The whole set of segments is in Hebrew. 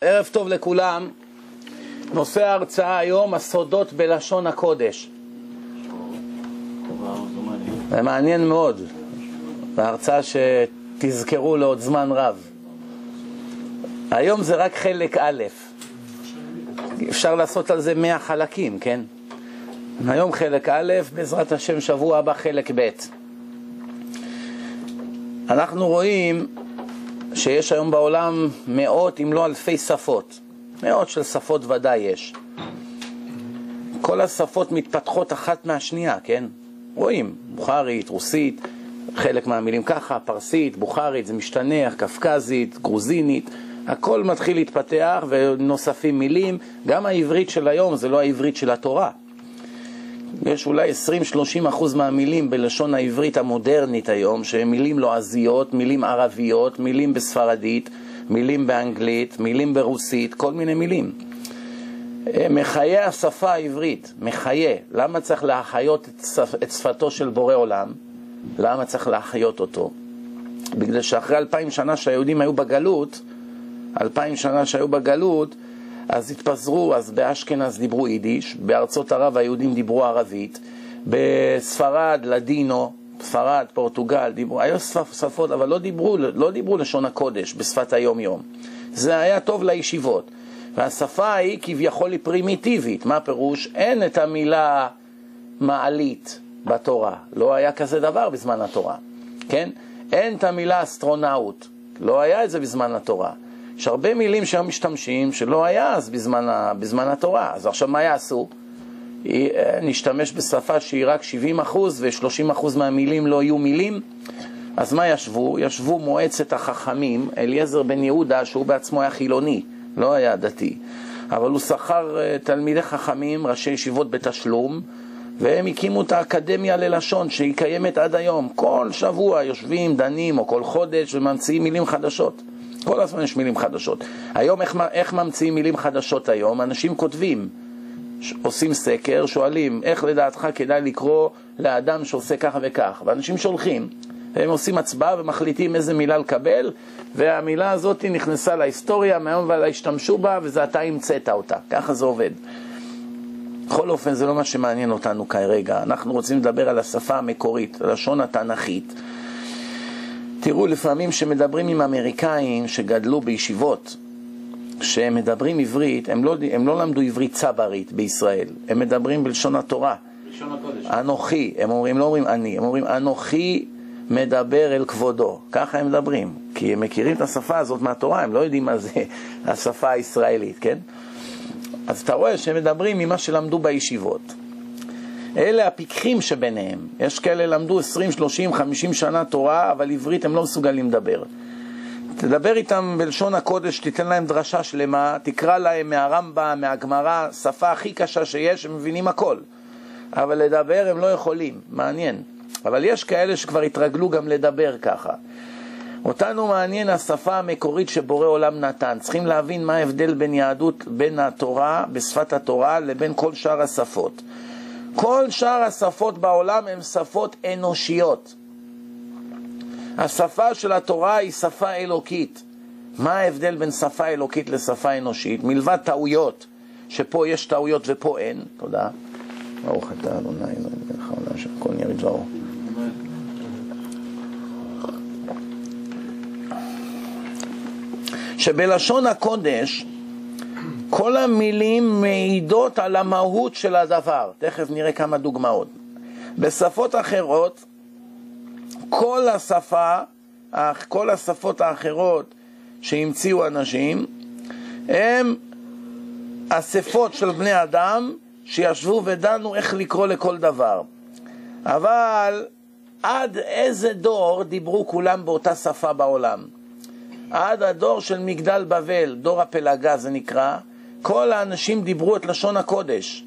ערב טוב לכולם. נושא ההרצאה היום, הסודות בלשון הקודש. זה מעניין מאוד. זו הרצאה שתזכרו לעוד זמן רב. היום זה רק חלק א', אפשר לעשות על זה מאה חלקים, כן? היום חלק א', בעזרת השם שבוע הבא חלק ב'. אנחנו רואים שיש היום בעולם מאות אם לא אלפי שפות, מאות של שפות ודאי יש. כל השפות מתפתחות אחת מהשנייה, כן? רואים, בוכרית, רוסית, חלק מהמילים ככה, פרסית, בוכרית, זה משתנה, קפקזית, גרוזינית, הכל מתחיל להתפתח ונוספים מילים, גם העברית של היום זה לא העברית של התורה. יש אולי 20-30 אחוז מהמילים בלשון העברית המודרנית היום, שהן מילים לועזיות, מילים ערביות, מילים בספרדית, מילים באנגלית, מילים ברוסית, כל מיני מילים. אה, מחיה השפה העברית, מחיה. למה צריך להחיות את, שפ... את שפתו של בורא עולם? למה צריך להחיות אותו? בגלל שאחרי אלפיים שנה שהיהודים היו בגלות, אלפיים שנה שהיו בגלות, אז התפזרו, אז באשכנז דיברו יידיש, בארצות ערב היהודים דיברו ערבית, בספרד, לדינו, ספרד, פורטוגל, דיברו, היו שפות, אבל לא דיברו, לא דיברו לשון הקודש בשפת היום-יום. זה היה טוב לישיבות. והשפה היא כביכול היא פרימיטיבית, מה פירוש? אין את המילה מעלית בתורה, לא היה כזה דבר בזמן התורה, כן? אין את המילה אסטרונאוט, לא היה את זה בזמן התורה. יש הרבה מילים שהיום משתמשים שלא היה אז בזמן, בזמן התורה. אז עכשיו מה יעשו? אה, נשתמש בשפה שהיא רק 70 אחוז ו-30 אחוז מהמילים לא יהיו מילים. אז מה ישבו? ישבו מועצת החכמים, אליעזר בן יהודה, שהוא בעצמו היה חילוני, לא היה דתי, אבל הוא שכר אה, תלמידי חכמים, ראשי ישיבות בתשלום, והם הקימו את האקדמיה ללשון שהיא קיימת עד היום. כל שבוע יושבים, דנים, או כל חודש, וממציאים מילים חדשות. כל הזמן יש מילים חדשות. היום איך, איך ממציאים מילים חדשות היום? אנשים כותבים, עושים סקר, שואלים איך לדעתך כדאי לקרוא לאדם שעושה ככה וכך, ואנשים שולחים. הם עושים הצבעה ומחליטים איזה מילה לקבל, והמילה הזאת נכנסה להיסטוריה, מהיום ועלה השתמשו בה, וזה אתה המצאת אותה. ככה זה עובד. בכל אופן, זה לא מה שמעניין אותנו כרגע. אנחנו רוצים לדבר על השפה המקורית, הלשון התנ"כית. תראו, לפעמים שמדברים עם אמריקאים שגדלו בישיבות, שהם מדברים עברית, הם לא, הם לא למדו עברית צברית בישראל, הם מדברים בלשון התורה. בלשון הקודש. אנוכי, הם אומרים, לא אומרים אני, הם אומרים אנוכי מדבר אל כבודו. ככה הם מדברים, כי הם מכירים את השפה הזאת מהתורה, הם לא יודעים מה זה השפה הישראלית, כן? אז אתה רואה שהם מדברים ממה שלמדו בישיבות. אלה הפיקחים שביניהם. יש כאלה למדו 20, 30, 50 שנה תורה, אבל עברית הם לא מסוגלים לדבר. תדבר איתם בלשון הקודש, תיתן להם דרשה שלמה, תקרא להם מהרמב"ם, מהגמרא, שפה הכי קשה שיש, הם מבינים הכל. אבל לדבר הם לא יכולים, מעניין. אבל יש כאלה שכבר התרגלו גם לדבר ככה. אותנו מעניין השפה המקורית שבורא עולם נתן. צריכים להבין מה ההבדל בין יהדות, בין התורה, בשפת התורה, לבין כל שאר השפות. כל שאר השפות בעולם הן שפות אנושיות. השפה של התורה היא שפה אלוקית. מה ההבדל בין שפה אלוקית לשפה אנושית? מלבד טעויות, שפה יש טעויות ופה אין. תודה. ברוך אתה אדוני אלוהים מלך העולם שהכל נהיה בדברו. שבלשון הקודש כל המילים מעידות על המהות של הדבר. תכף נראה כמה דוגמאות. בשפות אחרות, כל השפה, כל השפות האחרות שהמציאו אנשים, הם אספות של בני אדם שישבו ודנו איך לקרוא לכל דבר. אבל עד איזה דור דיברו כולם באותה שפה בעולם? עד הדור של מגדל בבל, דור הפלגה זה נקרא, כל האנשים דיברו את לשון הקודש,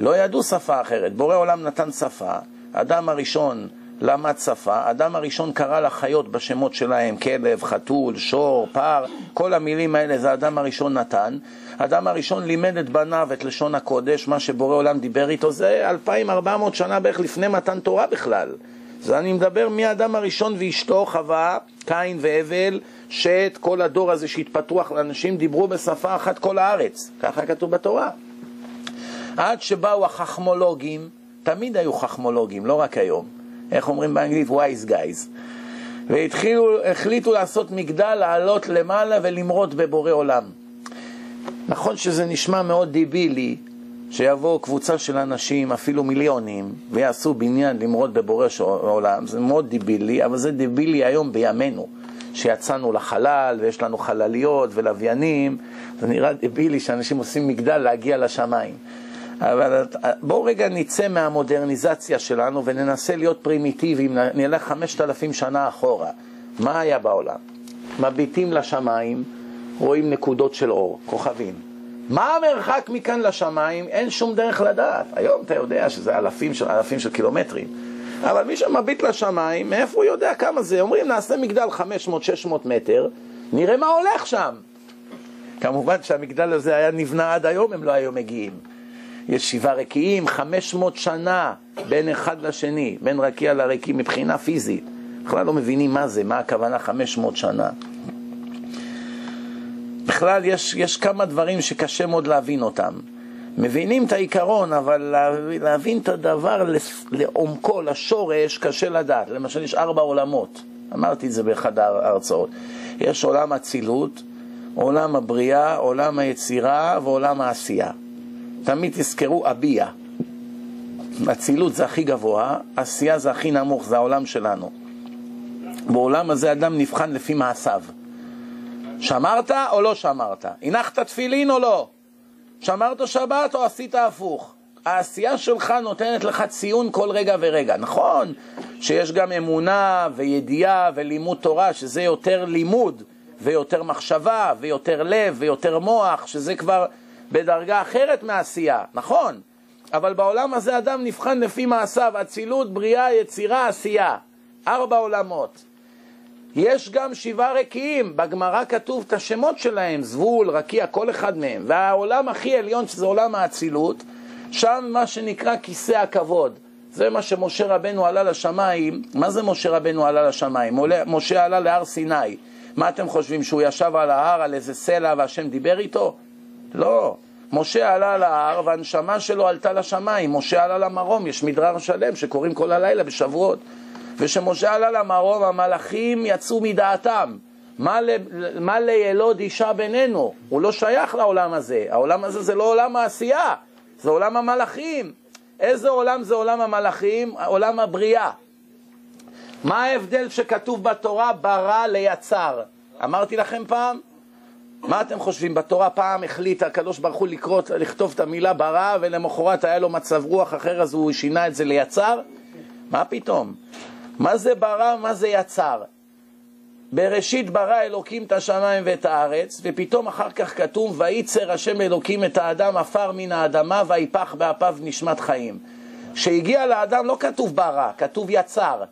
לא ידעו שפה אחרת. בורא עולם נתן שפה, אדם הראשון למד שפה, אדם הראשון קרא לחיות בשמות שלהם, כלב, חתול, שור, פר, כל המילים האלה זה האדם הראשון נתן. האדם הראשון לימד את בניו את לשון הקודש, מה שבורא עולם דיבר איתו, זה 2400 שנה בערך לפני מתן תורה בכלל. זה אני מדבר מהאדם הראשון ואשתו, חווה, קין והבל, שאת כל הדור הזה שהתפתח לאנשים דיברו בשפה אחת כל הארץ, ככה כתוב בתורה. עד שבאו החכמולוגים, תמיד היו חכמולוגים, לא רק היום. איך אומרים באנגלית? wise guys. והחליטו לעשות מגדל, לעלות למעלה ולמרוד בבורא עולם. נכון שזה נשמע מאוד דיבילי, שיבואו קבוצה של אנשים, אפילו מיליונים, ויעשו בניין למרוד בבורא עולם, זה מאוד דיבילי, אבל זה דיבילי היום בימינו, שיצאנו לחלל ויש לנו חלליות ולוויינים, זה נראה דיבילי שאנשים עושים מגדל להגיע לשמיים. אבל בואו רגע נצא מהמודרניזציה שלנו וננסה להיות פרימיטיביים, נלך חמשת אלפים שנה אחורה. מה היה בעולם? מביטים לשמיים, רואים נקודות של אור, כוכבים. מה המרחק מכאן לשמיים? אין שום דרך לדעת. היום אתה יודע שזה אלפים של, אלפים של קילומטרים. אבל מי שמביט לשמיים, מאיפה הוא יודע כמה זה? אומרים, נעשה מגדל 500-600 מטר, נראה מה הולך שם. כמובן שהמגדל הזה היה נבנה עד היום, הם לא היו מגיעים. יש שבעה רקיעים, 500 שנה בין אחד לשני, בין רקיע לרקיע מבחינה פיזית. בכלל לא מבינים מה זה, מה הכוונה 500 שנה. בכלל יש, יש כמה דברים שקשה מאוד להבין אותם. מבינים את העיקרון, אבל להבין את הדבר לעומקו, לשורש, קשה לדעת. למשל, יש ארבע עולמות. אמרתי את זה באחד ההרצאות. יש עולם אצילות, עולם הבריאה, עולם היצירה ועולם העשייה. תמיד תזכרו אביה. אצילות זה הכי גבוה, עשייה זה הכי נמוך, זה העולם שלנו. בעולם הזה אדם נבחן לפי מעשיו. שמרת או לא שמרת? הנחת תפילין או לא? שמרת שבת או עשית הפוך? העשייה שלך נותנת לך ציון כל רגע ורגע. נכון שיש גם אמונה וידיעה ולימוד תורה, שזה יותר לימוד ויותר מחשבה ויותר לב ויותר מוח, שזה כבר בדרגה אחרת מעשייה, נכון. אבל בעולם הזה אדם נבחן לפי מעשיו, אצילות, בריאה, יצירה, עשייה. ארבע עולמות. יש גם שבעה רקיעים, בגמרא כתוב את השמות שלהם, זבול, רקיע, כל אחד מהם. והעולם הכי עליון, שזה עולם האצילות, שם מה שנקרא כיסא הכבוד. זה מה שמשה רבנו עלה לשמיים. מה זה משה רבנו עלה לשמיים? משה עלה להר סיני. מה אתם חושבים, שהוא ישב על ההר על איזה סלע והשם דיבר איתו? לא. משה עלה להר והנשמה שלו עלתה לשמיים. משה עלה למרום, יש מדרר שלם שקוראים כל הלילה בשבועות. וכשמשה עלה למרום המלאכים יצאו מדעתם. מה, מה לילוד אישה בינינו? הוא לא שייך לעולם הזה. העולם הזה זה לא עולם העשייה, זה עולם המלאכים. איזה עולם זה עולם המלאכים? עולם הבריאה. מה ההבדל שכתוב בתורה ברא ליצר? אמרתי לכם פעם? מה אתם חושבים? בתורה פעם החליט הקדוש ברוך הוא לקרות, לכתוב את המילה ברא ולמחרת היה לו מצב רוח אחר אז הוא שינה את זה ליצר? מה פתאום? מה זה ברא, מה זה יצר? בראשית ברא אלוקים את השמיים ואת הארץ, ופתאום אחר כך כתוב, וייצר השם אלוקים את האדם עפר מן האדמה, ויפח באפיו נשמת חיים. כשהגיע לאדם לא כתוב ברא, כתוב יצר.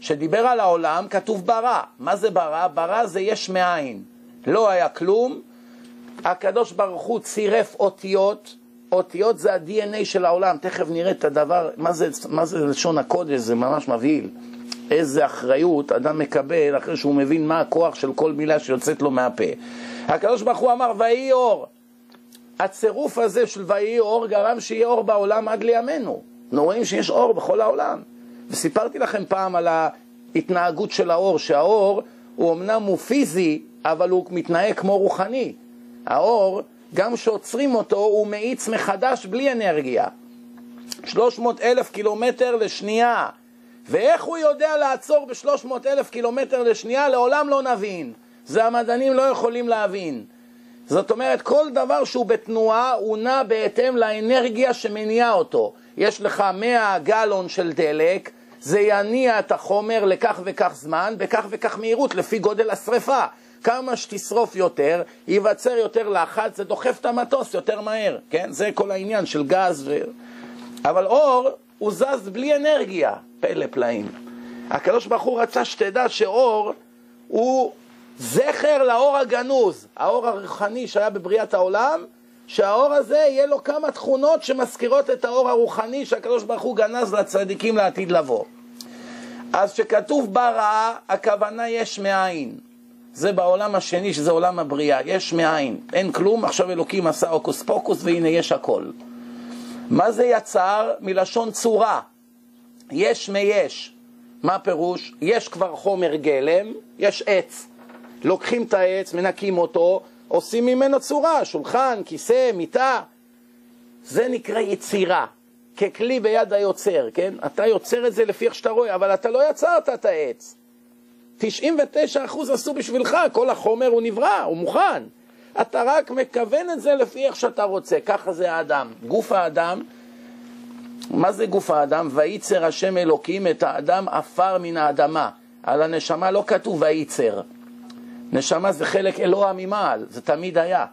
כשדיבר על העולם כתוב ברא. מה זה ברא? ברא זה יש מאין. לא היה כלום, הקדוש ברוך הוא צירף אותיות, אותיות זה ה-DNA של העולם, תכף נראה את הדבר, מה זה, מה זה לשון הקודש, זה ממש מבהיל. איזה אחריות אדם מקבל אחרי שהוא מבין מה הכוח של כל מילה שיוצאת לו מהפה. הקדוש ברוך הוא אמר, ויהי אור. הצירוף הזה של ויהי אור גרם שיהיה אור בעולם עד לימינו. אנחנו רואים שיש אור בכל העולם. וסיפרתי לכם פעם על ההתנהגות של האור, שהאור הוא אמנם הוא פיזי, אבל הוא מתנהג כמו רוחני. האור גם כשעוצרים אותו הוא מאיץ מחדש בלי אנרגיה. 300 אלף קילומטר לשנייה. ואיך הוא יודע לעצור ב-300 אלף קילומטר לשנייה? לעולם לא נבין. זה המדענים לא יכולים להבין. זאת אומרת, כל דבר שהוא בתנועה הוא נע בהתאם לאנרגיה שמניעה אותו. יש לך 100 גלון של דלק, זה יניע את החומר לכך וכך זמן, בכך וכך מהירות, לפי גודל השרפה. כמה שתשרוף יותר, ייווצר יותר לחץ, זה דוחף את המטוס יותר מהר, כן? זה כל העניין של גז ו... אבל אור, הוא זז בלי אנרגיה, פלא פלאים. הקדוש ברוך הוא רצה שתדע שאור הוא זכר לאור הגנוז, האור הרוחני שהיה בבריאת העולם, שהאור הזה יהיה לו כמה תכונות שמזכירות את האור הרוחני שהקדוש ברוך הוא גנז לצדיקים לעתיד לבוא. אז כשכתוב ברא, הכוונה יש מאין. זה בעולם השני, שזה עולם הבריאה, יש מאין. אין כלום, עכשיו אלוקים עשה הוקוס פוקוס והנה יש הכל. מה זה יצר? מלשון צורה. יש מיש. מה פירוש? יש כבר חומר גלם, יש עץ. לוקחים את העץ, מנקים אותו, עושים ממנו צורה, שולחן, כיסא, מיטה. זה נקרא יצירה, ככלי ביד היוצר, כן? אתה יוצר את זה לפי איך שאתה רואה, אבל אתה לא יצרת את העץ. 99% עשו בשבילך, כל החומר הוא נברא, הוא מוכן. אתה רק מכוון את זה לפי איך שאתה רוצה, ככה זה האדם. גוף האדם, מה זה גוף האדם? וייצר השם אלוקים את האדם עפר מן האדמה. על הנשמה לא כתוב וייצר. נשמה זה חלק אלוה ממעל, זה תמיד היה.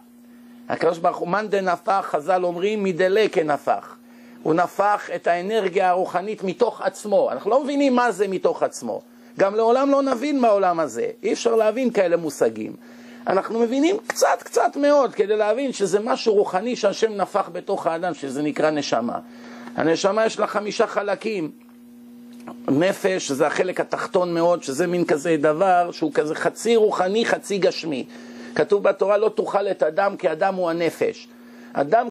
הקדוש ברוך הוא, מאן דנפח, חז"ל אומרים, מדלה כנפח. הוא נפח את האנרגיה הרוחנית מתוך עצמו. אנחנו לא מבינים מה זה מתוך עצמו. גם לעולם לא נבין מהעולם הזה. אי אפשר להבין כאלה מושגים. אנחנו מבינים קצת קצת מאוד כדי להבין שזה משהו רוחני שהשם נפח בתוך האדם, שזה נקרא נשמה. הנשמה יש לה חמישה חלקים. נפש זה החלק התחתון מאוד, שזה מין כזה דבר שהוא כזה חצי רוחני, חצי גשמי. כתוב בתורה לא תאכל את אדם כי אדם הוא הנפש. אדם